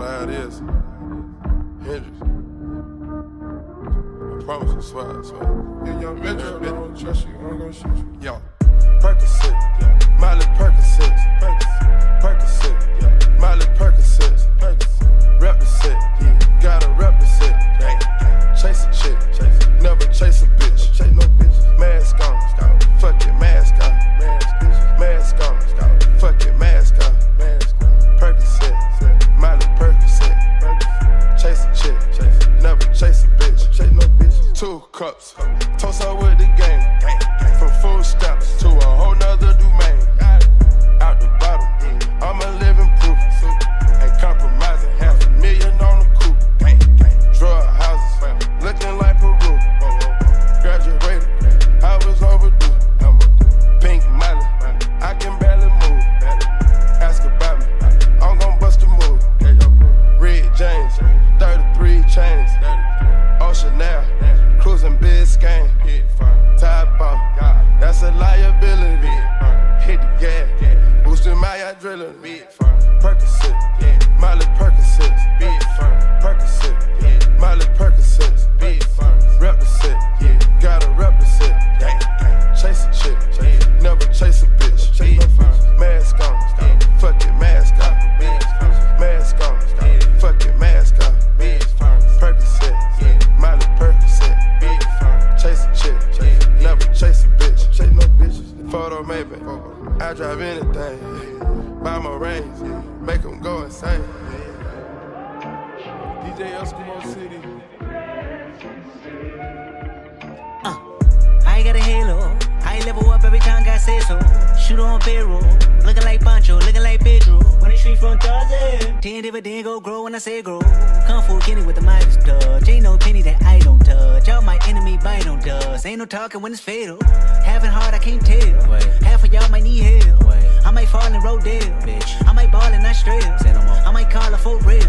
her how it is. Hendrix. I promise I swear, I swear. Yeah, young Metro, they don't trust you. I'm gonna shoot you. Yo, Percocet, Miley Percocet, Percocet, up with the game, from to adrenaline, Percocet, drive buy my rings, make them go insane. DJ Eskimo City. Uh, I got a halo. I level up every time God says so. Shoot on payroll. Looking like Pancho, looking like Pedro. When the street from Tarzan. Ten dividend go grow when I say grow. Kung Fu Kenny with the Midas touch. Ain't no penny that I don't touch. Y'all my enemy bite on dust. Ain't no talking when it's fatal. Having hard, I can't tell. Half of y'all might need help. I might fall in Rodale. Bitch. I might ball in Australia. I might call her for real.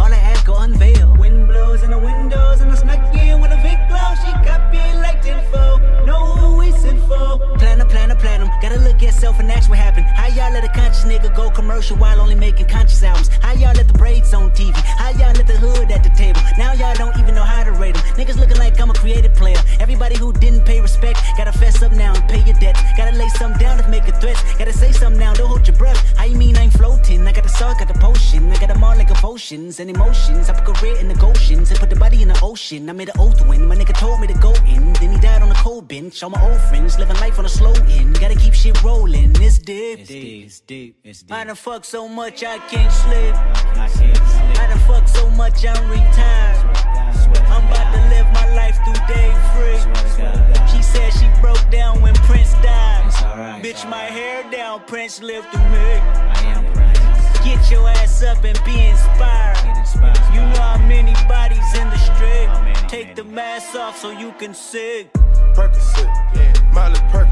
All I ask go unveil. Wind blows in the windows and I snuck in with a big glow. She got me like tenfold. Know who we sent for. Platinum, platinum, platinum. Gotta look at self and ask what happened. How y'all let a conscious nigga go commercial while only making conscious albums? How y'all let the didn't pay respect, gotta fess up now and pay your debts. Gotta lay some down to make a threat. Gotta say something now, don't hold your breath. How you mean I ain't floating? I got the salt, got the potion. I got them all like emotions and emotions. I put career in the Goshen's and put the body in the ocean. I made an oath when my nigga told me to go in. Then he died on the cold bench. All my old friends living life on a slow end. Gotta keep shit rolling. It's deep. It's deep. It's deep. It's deep. I done fucked so much I can't sleep. I can't sleep. I done fucked so much I'm retired. Bitch, my hair down, Prince lived through me. I am Prince. Get your ass up and be inspired. You know how many bodies in the street. Take the mask off so you can see. Percocet, Miley Percocet.